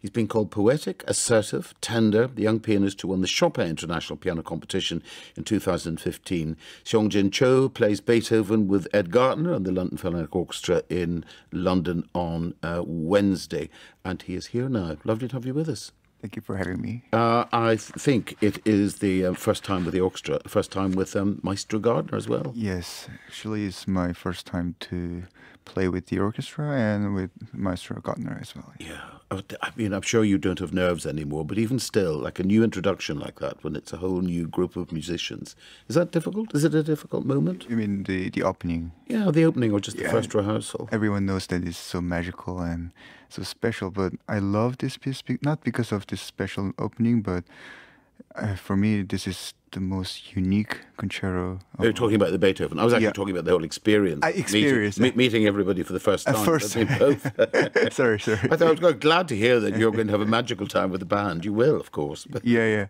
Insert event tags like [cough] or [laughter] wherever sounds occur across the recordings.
He's been called poetic, assertive, tender, the young pianist who won the Chopin International Piano Competition in 2015. Seong Jin Cho plays Beethoven with Ed Gardner and the London Philharmonic Orchestra in London on uh, Wednesday. And he is here now. Lovely to have you with us. Thank you for having me. Uh, I th- think it is the uh, first time with the orchestra, first time with um, Maestro Gardner as well. Yes, actually, it's my first time to play with the orchestra and with Maestro Gardner as well. Yeah, I mean, I'm sure you don't have nerves anymore, but even still, like a new introduction like that, when it's a whole new group of musicians, is that difficult? Is it a difficult moment? You mean the the opening? Yeah, the opening or just yeah, the first rehearsal. Everyone knows that it's so magical and so special, but I love this piece not because of this special opening, but uh, for me, this is the most unique concerto. You're talking about the Beethoven. I was actually yeah. talking about the whole experience. I experience meeting, meeting everybody for the first time. first [laughs] sorry, sorry. I, thought, I was glad to hear that you're going to have a magical time with the band. You will, of course. But. Yeah, yeah.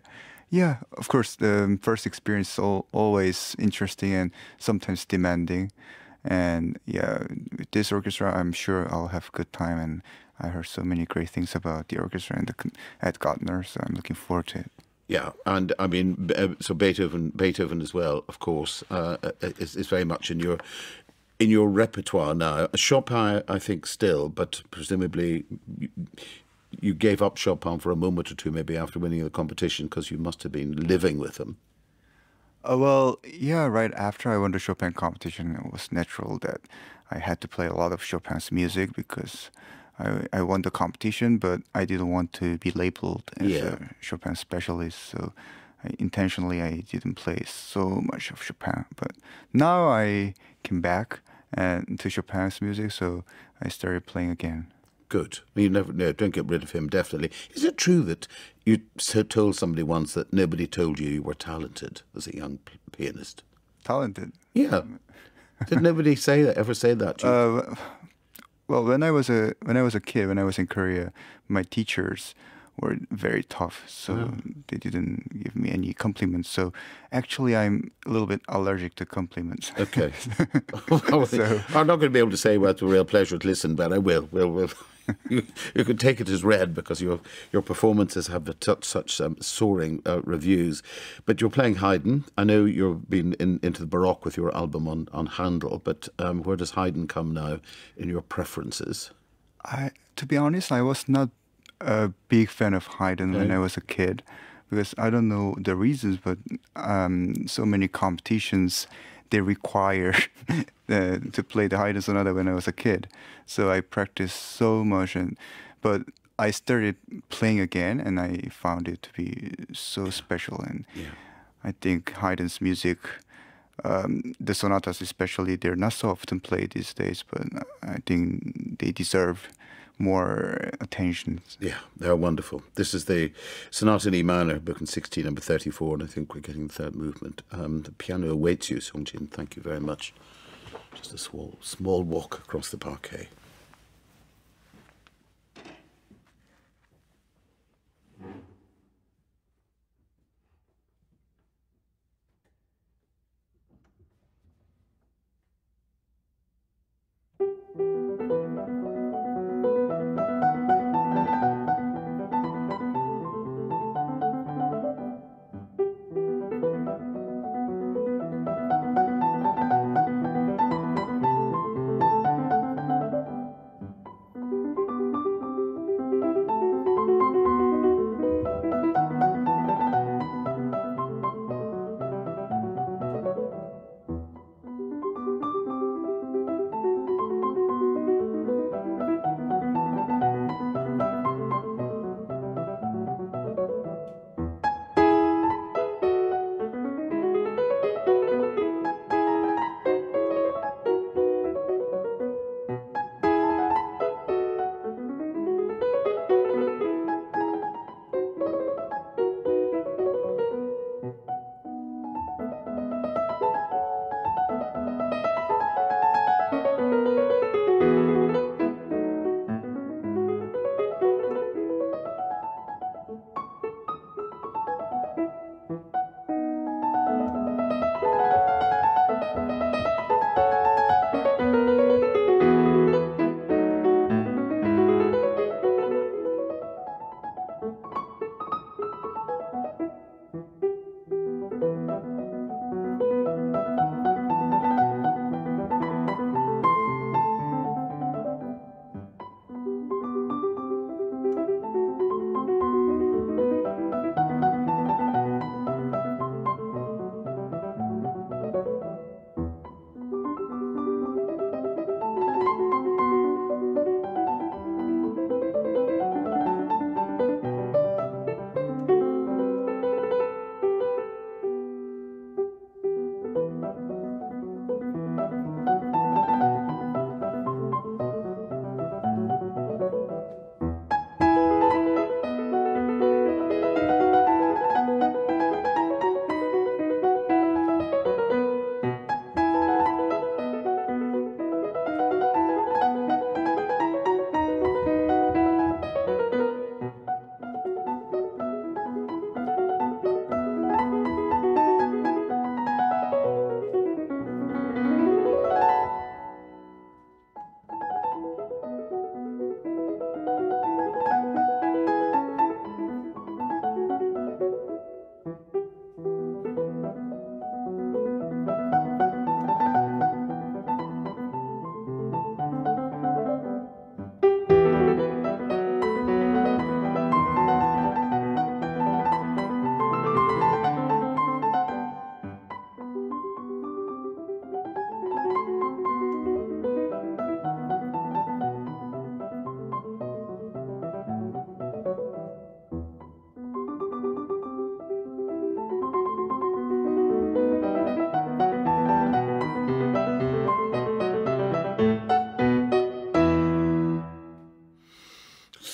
Yeah, of course. The first experience is always interesting and sometimes demanding. And yeah, with this orchestra, I'm sure I'll have a good time. And I heard so many great things about the orchestra and the, Ed Gardner, so I'm looking forward to it. Yeah, and I mean, uh, so Beethoven, Beethoven as well, of course, uh, uh, is, is very much in your in your repertoire now. Chopin, I think, still, but presumably you, you gave up Chopin for a moment or two, maybe after winning the competition, because you must have been living with him. Uh, well, yeah, right after I won the Chopin competition, it was natural that I had to play a lot of Chopin's music because I, I won the competition, but I didn't want to be labeled as yeah. a Chopin specialist. So I, intentionally, I didn't play so much of Chopin. But now I came back and to Chopin's music, so I started playing again. Good. You never no, don't get rid of him. Definitely. Is it true that you told somebody once that nobody told you you were talented as a young pianist? Talented. Yeah. Did nobody say that? Ever say that? to Uh, well, when I was a when I was a kid, when I was in Korea, my teachers were very tough, so oh. they didn't give me any compliments. So actually, I'm a little bit allergic to compliments. Okay. [laughs] [laughs] so, I'm not going to be able to say well, it's a real pleasure to listen, but I will. Will will. [laughs] you, you can take it as read because your your performances have such such um, soaring uh, reviews. But you're playing Haydn. I know you've been in, into the Baroque with your album on on Handel, but um, where does Haydn come now in your preferences? I, to be honest, I was not a big fan of Haydn okay. when I was a kid because I don't know the reasons, but um, so many competitions they require [laughs] uh, to play the Haydn sonata when I was a kid. So I practiced so much, and but I started playing again, and I found it to be so special. And yeah. I think Haydn's music, um, the sonatas especially, they're not so often played these days, but I think they deserve more attention. Yeah, they're wonderful. This is the Sonata in E minor, Hoboken 16, number 34, and I think we're getting the third movement. Um, the piano awaits you, Seong Jin. Thank you very much. Just a small, small walk across the parquet.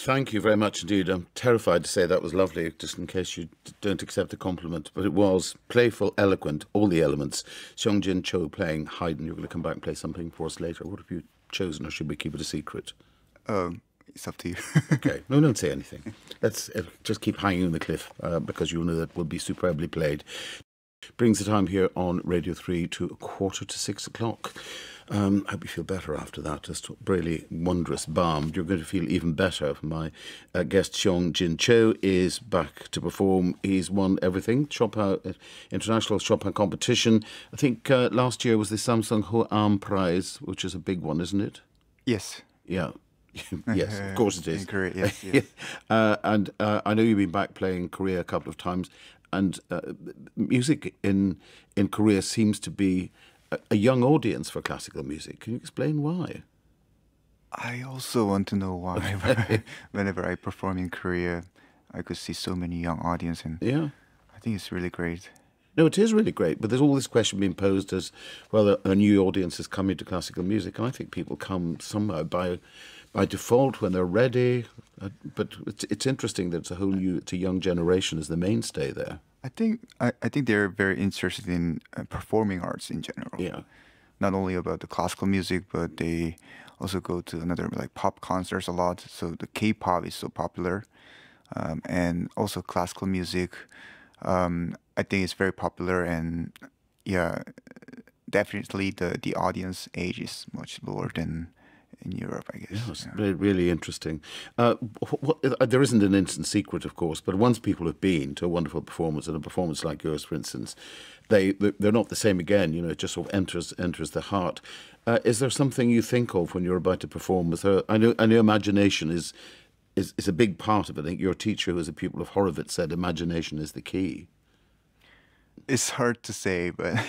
Thank you very much indeed. I'm terrified to say that was lovely, just in case you don't accept the compliment. But it was playful, eloquent, all the elements. Seong Jin Cho playing Haydn. You're going to come back and play something for us later. What have you chosen, or should we keep it a secret? Um, it's up to you. [laughs] okay. No, don't say anything. Let's uh, just keep hanging on the cliff uh, because you know that will be superbly played. Brings the time here on Radio 3 to a quarter to six o'clock. Um, I hope you feel better after that. Just really wondrous balm. You're going to feel even better. My uh, guest, Seong Jin Cho, is back to perform. He's won everything Chopin, uh, International Chopin competition. I think uh, last year was the Samsung Ho-Am Prize, which is a big one, isn't it? Yes. Yeah. [laughs] yes, of course it is. In Korea, yes. yes. [laughs] uh, and uh, I know you've been back playing Korea a couple of times, and uh, music in in Korea seems to be a young audience for classical music. Can you explain why? I also want to know why. [laughs] Whenever I perform in Korea, I could see so many young audience, and yeah, I think it's really great. No, it is really great, but there's all this question being posed as well. A, a new audience is coming to classical music, and I think people come somehow by by default when they're ready. Uh, but it's it's interesting that it's a whole new, it's a young generation as the mainstay there. I think I, I think they're very interested in uh, performing arts in general. Yeah. Not only about the classical music, but they also go to another like pop concerts a lot. So the K-pop is so popular, um, and also classical music. Um, I think it's very popular, and yeah, definitely the the audience age is much lower than in Europe, I guess. Yes, yeah. really interesting. Uh, what, uh, there isn't an instant secret, of course, but once people have been to a wonderful performance, and a performance like yours, for instance, they they're not the same again. You know, it just sort of enters enters the heart. Uh, is there something you think of when you're about to perform? With her? I know, I know, imagination is. Is, is a big part of it. I think your teacher, who was a pupil of Horowitz, said imagination is the key. It's hard to say, but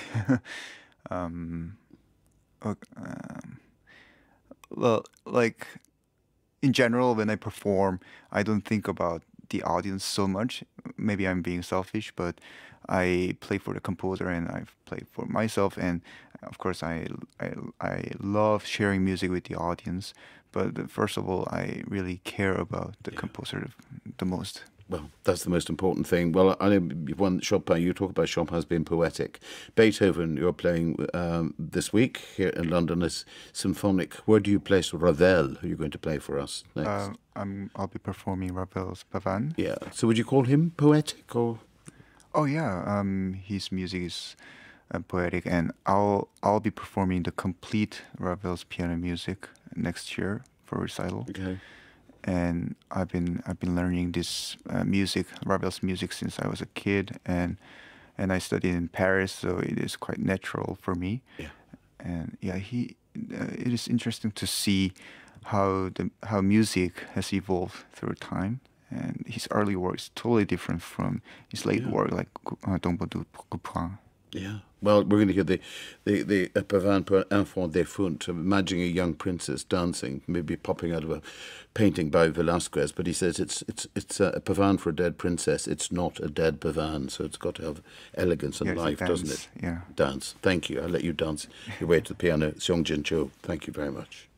[laughs] um, um, well, like in general, when I perform, I don't think about the audience so much. Maybe I'm being selfish, but I play for the composer and I play for myself. And of course, I, I, I love sharing music with the audience. But uh, first of all, I really care about the yeah. composer the most. Well, that's the most important thing. Well, I know one Chopin. You talk about Chopin as being poetic. Beethoven, you're playing um, this week here in London is symphonic. Where do you place Ravel? Who are you going to play for us next? Uh, I'm. I'll be performing Ravel's Pavane. Yeah. So would you call him poetic or? Oh yeah. Um, his music is uh, poetic, and I'll I'll be performing the complete Ravel's piano music next year for recital. Okay and I've been I've been learning this uh, music, Ravel's music, since I was a kid, and and I studied in Paris, so it is quite natural for me. Yeah. And yeah, he. Uh, it is interesting to see how the how music has evolved through time, and his early work is totally different from his late yeah. work, like uh, Tombeau de yeah. Well, we're going to hear the the the Pavane pour enfant défunt, imagining a young princess dancing, maybe popping out of a painting by Velasquez. But he says it's it's it's a pavane for a dead princess. It's not a dead pavane, so it's got to have elegance and life, doesn't it? Yeah. Dance. Thank you. I'll let you dance your way to the piano, Seong Jin Cho. Thank you very much.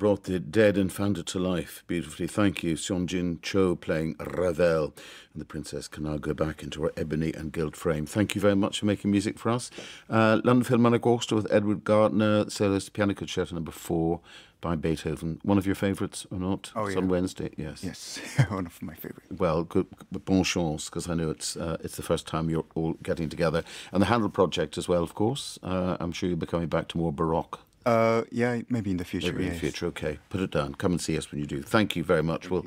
Brought the dead and found it to life beautifully. Thank you. Seong Jin Cho playing Ravel. And the princess can now go back into her ebony and gilt frame. Thank you very much for making music for us. Uh, London Philharmonic Orchestra with Edward Gardner, soloist piano concerto number four by Beethoven. One of your favourites or not? Oh, it's yeah. on Wednesday, yes. Yes, [laughs] one of my favourites. Well, good, bon chance, because I know it's uh, it's the first time you're all getting together. And the Handel project as well, of course. Uh, I'm sure you'll be coming back to more Baroque Uh, yeah, maybe in the future. maybe in yes. the future. Okay, put it down. Come and see us when you do. Thank you very much. we'll